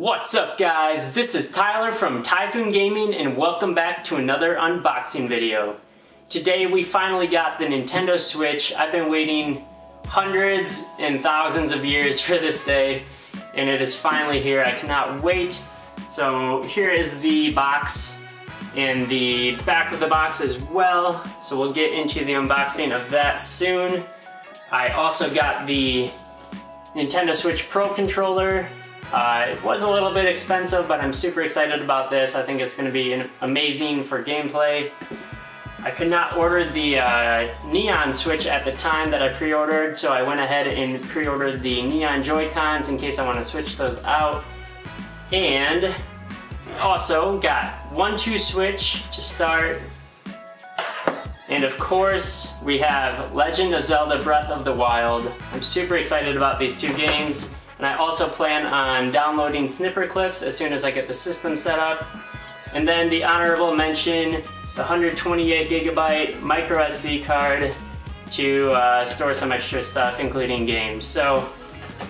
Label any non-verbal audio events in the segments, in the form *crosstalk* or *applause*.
What's up guys? This is Tyler from Typfoon Gaming and welcome back to another unboxing video. Today we finally got the Nintendo Switch. I've been waiting hundreds and thousands of years *laughs* for this day and it is finally here. I cannot wait. So here is the box and the back of the box as well. So we'll get into the unboxing of that soon. I also got the Nintendo Switch Pro controller uh, it was a little bit expensive, but I'm super excited about this. I think it's going to be amazing for gameplay. I could not order the uh, Neon Switch at the time that I pre-ordered, so I went ahead and pre-ordered the Neon Joy-Cons in case I want to switch those out. And also got 1-2 Switch to start. And of course, we have Legend of Zelda Breath of the Wild. I'm super excited about these two games. And I also plan on downloading Snipperclips as soon as I get the system set up. And then the honorable mention, the 128 gigabyte micro SD card to uh, store some extra stuff, including games. So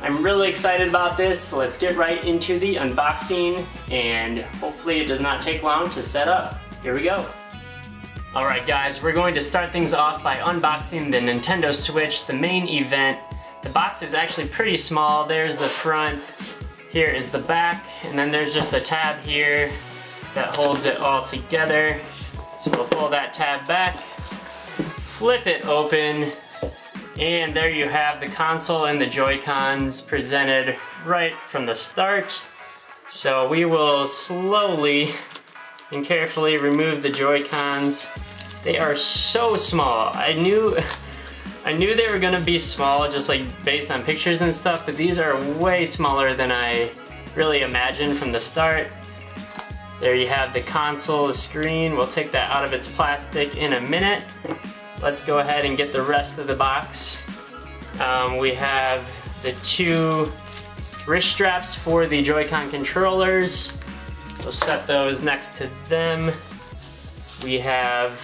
I'm really excited about this. Let's get right into the unboxing and hopefully it does not take long to set up. Here we go. Alright guys, we're going to start things off by unboxing the Nintendo Switch, the main event. The box is actually pretty small. There's the front, here is the back, and then there's just a tab here that holds it all together. So we'll pull that tab back, flip it open, and there you have the console and the Joy-Cons presented right from the start. So we will slowly and carefully remove the Joy-Cons. They are so small. I knew *laughs* I knew they were gonna be small just like based on pictures and stuff, but these are way smaller than I really imagined from the start. There you have the console, the screen. We'll take that out of its plastic in a minute. Let's go ahead and get the rest of the box. Um, we have the two wrist straps for the Joy-Con controllers. We'll set those next to them. We have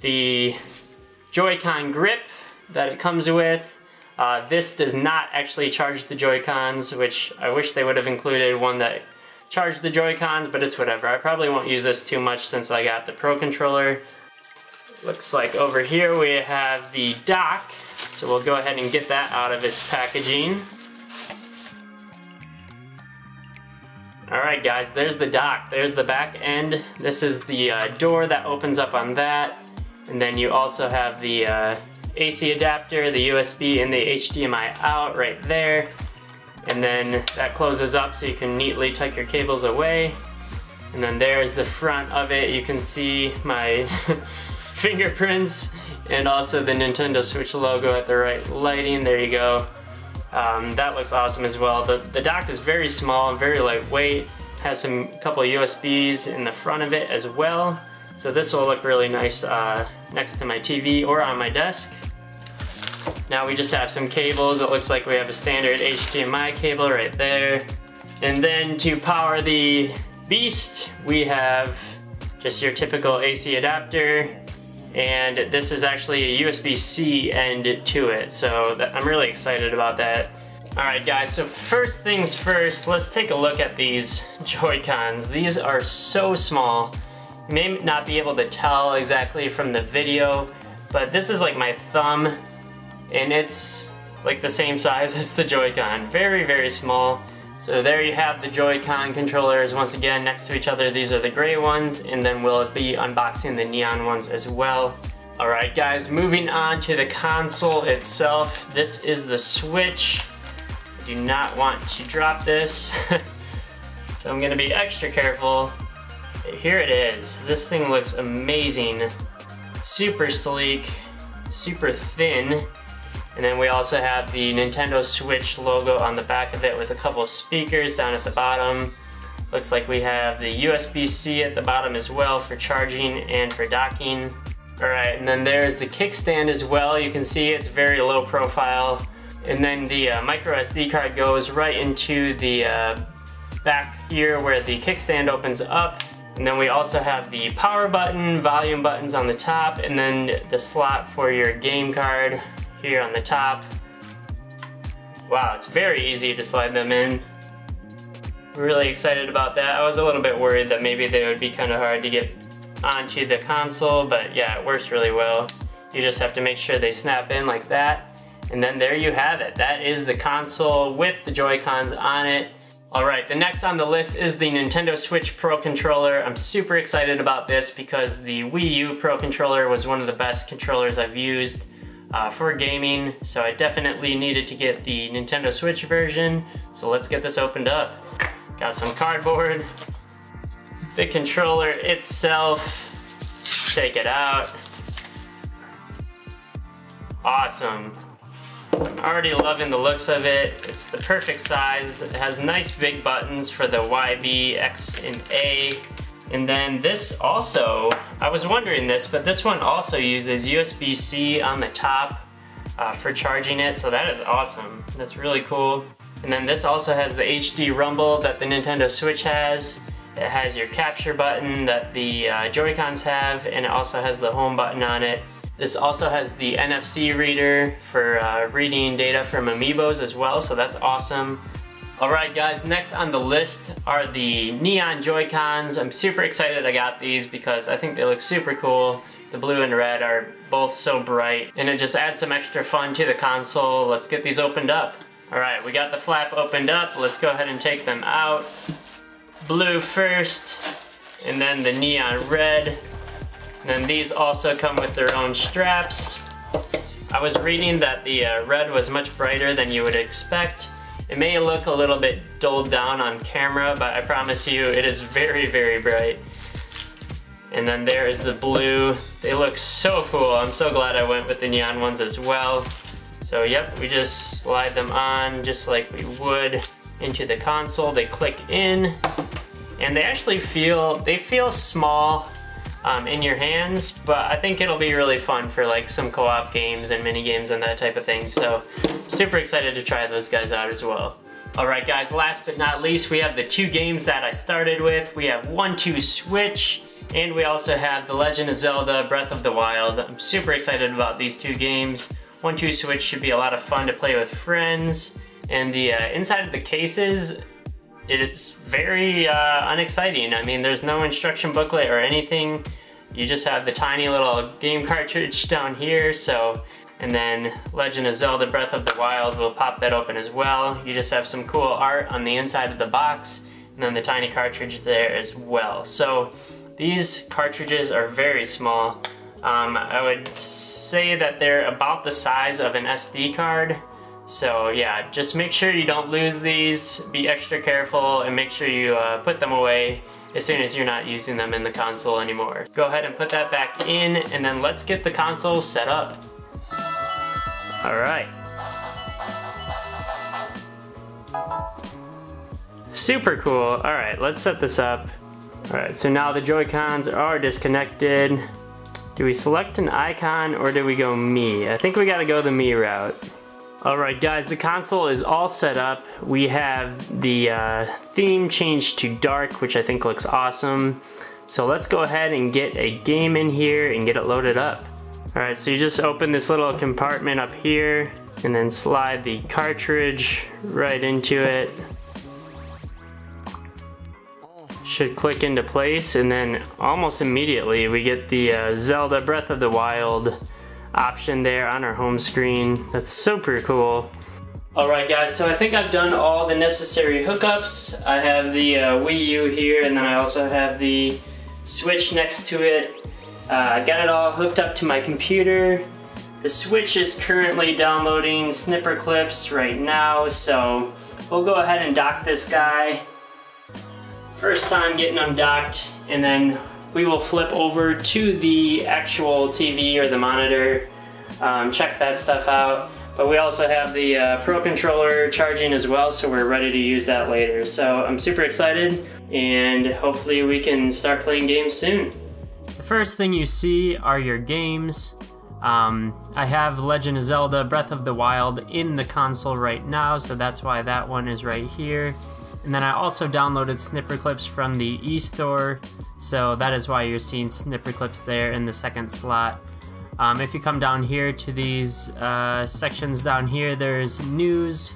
the Joy-Con grip that it comes with. Uh, this does not actually charge the Joy-Cons, which I wish they would have included one that charged the Joy-Cons, but it's whatever. I probably won't use this too much since I got the Pro Controller. Looks like over here we have the dock, so we'll go ahead and get that out of its packaging. Alright guys, there's the dock. There's the back end. This is the uh, door that opens up on that. And then you also have the uh, AC adapter, the USB, and the HDMI out right there. And then that closes up so you can neatly tuck your cables away. And then there's the front of it. You can see my *laughs* fingerprints and also the Nintendo Switch logo at the right lighting. There you go. Um, that looks awesome as well. The, the dock is very small very lightweight. Has some couple USBs in the front of it as well. So this will look really nice uh, next to my TV or on my desk. Now we just have some cables. It looks like we have a standard HDMI cable right there. And then to power the Beast, we have just your typical AC adapter. And this is actually a USB-C end to it. So I'm really excited about that. Alright guys, so first things first, let's take a look at these *laughs* Joy-Cons. These are so small. You may not be able to tell exactly from the video, but this is like my thumb, and it's like the same size *laughs* as the Joy-Con. Very, very small. So there you have the Joy-Con controllers once again next to each other. These are the gray ones, and then we'll be unboxing the neon ones as well. Alright guys, moving on to the console itself. This is the Switch. I do not want to drop this. *laughs* so I'm gonna be extra careful here it is. This thing looks amazing. Super sleek, super thin. And then we also have the Nintendo Switch logo on the back of it with a couple of speakers down at the bottom. Looks like we have the USB-C at the bottom as well for charging and for docking. All right, and then there's the kickstand as well. You can see it's very low profile. And then the uh, micro SD card goes right into the uh, back here where the kickstand opens up. And then we also have the power button, volume buttons on the top, and then the slot for your game card here on the top. Wow, it's very easy to slide them in. Really excited about that. I was a little bit worried that maybe they would be kind of hard to get onto the console, but yeah, it works really well. You just have to make sure they snap in like that. And then there you have it. That is the console with the Joy-Cons on it. All right, the next on the list is the Nintendo Switch Pro Controller. I'm super excited about this because the Wii U Pro Controller was one of the best controllers I've used uh, for gaming, so I definitely needed to get the Nintendo Switch version. So let's get this opened up. Got some cardboard, the controller itself, take it out. Awesome. Already loving the looks of it. It's the perfect size. It has nice big buttons for the Y, B, X, and A. And then this also, I was wondering this, but this one also uses USB-C on the top uh, for charging it, so that is awesome. That's really cool. And then this also has the HD rumble that the Nintendo Switch has. It has your capture button that the uh, Joy-Cons have, and it also has the home button on it. This also has the NFC reader for uh, reading data from amiibos as well, so that's awesome. Alright guys, next on the list are the Neon Joy-Cons. I'm super excited I got these because I think they look super cool. The blue and red are both so bright and it just adds some extra fun to the console. Let's get these opened up. Alright, we got the flap opened up. Let's go ahead and take them out. Blue first, and then the neon red. Then these also come with their own straps. I was reading that the uh, red was much brighter than you would expect. It may look a little bit dulled down on camera, but I promise you it is very, very bright. And then there is the blue. They look so cool. I'm so glad I went with the neon ones as well. So yep, we just slide them on just like we would into the console. They click in and they actually feel, they feel small um, in your hands, but I think it'll be really fun for like some co-op games and mini games and that type of thing. So super excited to try those guys out as well. Alright guys, last but not least, we have the two games that I started with. We have 1-2 Switch, and we also have The Legend of Zelda Breath of the Wild. I'm super excited about these two games. 1-2 Switch should be a lot of fun to play with friends, and the uh, inside of the cases it's very uh, unexciting. I mean, there's no instruction booklet or anything. You just have the tiny little game cartridge down here, so, and then Legend of Zelda Breath of the Wild will pop that open as well. You just have some cool art on the inside of the box, and then the tiny cartridge there as well. So these cartridges are very small. Um, I would say that they're about the size of an SD card, so yeah, just make sure you don't lose these, be extra careful, and make sure you uh, put them away as soon as you're not using them in the console anymore. Go ahead and put that back in, and then let's get the console set up. Alright. Super cool. Alright, let's set this up. Alright, so now the Joy-Cons are disconnected. Do we select an icon or do we go me? I think we gotta go the me route. Alright guys, the console is all set up. We have the uh, theme changed to dark, which I think looks awesome. So let's go ahead and get a game in here and get it loaded up. Alright, so you just open this little compartment up here and then slide the cartridge right into it. Should click into place and then almost immediately we get the uh, Zelda Breath of the Wild option there on our home screen. That's super cool. Alright guys, so I think I've done all the necessary hookups. I have the uh, Wii U here and then I also have the Switch next to it. Uh, I got it all hooked up to my computer. The Switch is currently downloading Snipperclips right now, so we'll go ahead and dock this guy. First time getting them docked, and then we will flip over to the actual TV or the monitor, um, check that stuff out. But we also have the uh, Pro Controller charging as well, so we're ready to use that later. So I'm super excited, and hopefully we can start playing games soon. The first thing you see are your games. Um, I have Legend of Zelda Breath of the Wild in the console right now, so that's why that one is right here. And then I also downloaded Snipperclips from the eStore, so that is why you're seeing Snipperclips there in the second slot. Um, if you come down here to these uh, sections down here, there's news,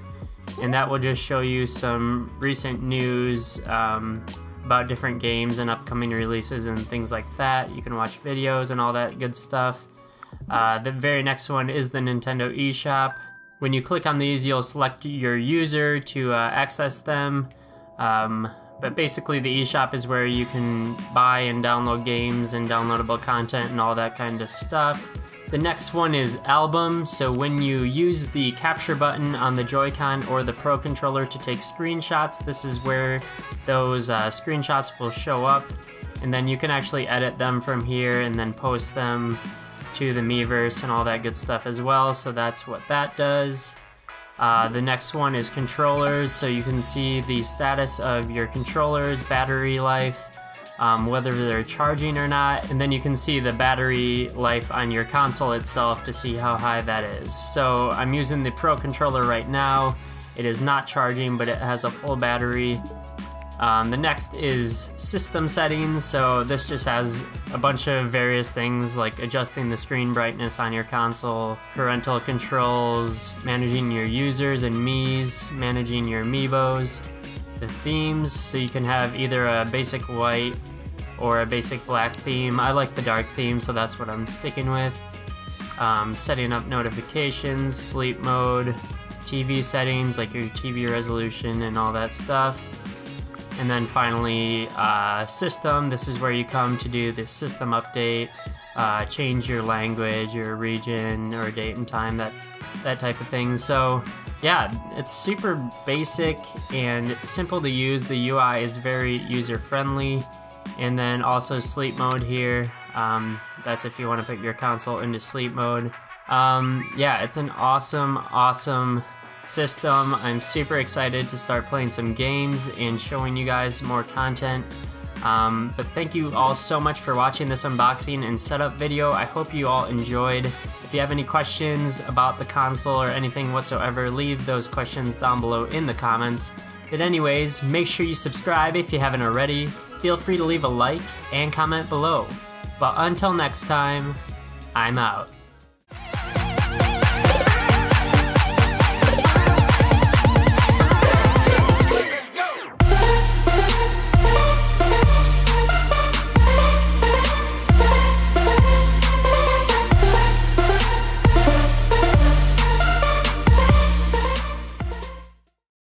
and that will just show you some recent news um, about different games and upcoming releases and things like that. You can watch videos and all that good stuff. Uh, the very next one is the Nintendo eShop. When you click on these, you'll select your user to uh, access them. Um, but basically, the eShop is where you can buy and download games and downloadable content and all that kind of stuff. The next one is album. So when you use the capture button on the Joy-Con or the Pro controller to take screenshots, this is where those uh, screenshots will show up. And then you can actually edit them from here and then post them to the Miiverse and all that good stuff as well. So that's what that does. Uh, the next one is controllers, so you can see the status of your controllers, battery life, um, whether they're charging or not, and then you can see the battery life on your console itself to see how high that is. So I'm using the Pro controller right now. It is not charging, but it has a full battery. Um, the next is system settings, so this just has a bunch of various things like adjusting the screen brightness on your console, parental controls, managing your users and Mii's, managing your amiibos, the themes, so you can have either a basic white or a basic black theme. I like the dark theme, so that's what I'm sticking with. Um, setting up notifications, sleep mode, TV settings like your TV resolution and all that stuff. And then finally, uh, system. This is where you come to do the system update, uh, change your language, your region, or date and time, that that type of thing. So yeah, it's super basic and simple to use. The UI is very user friendly. And then also sleep mode here. Um, that's if you want to put your console into sleep mode. Um, yeah, it's an awesome, awesome system. I'm super excited to start playing some games and showing you guys more content. Um, but thank you all so much for watching this unboxing and setup video. I hope you all enjoyed. If you have any questions about the console or anything whatsoever, leave those questions down below in the comments. But anyways, make sure you subscribe if you haven't already. Feel free to leave a like and comment below. But until next time, I'm out.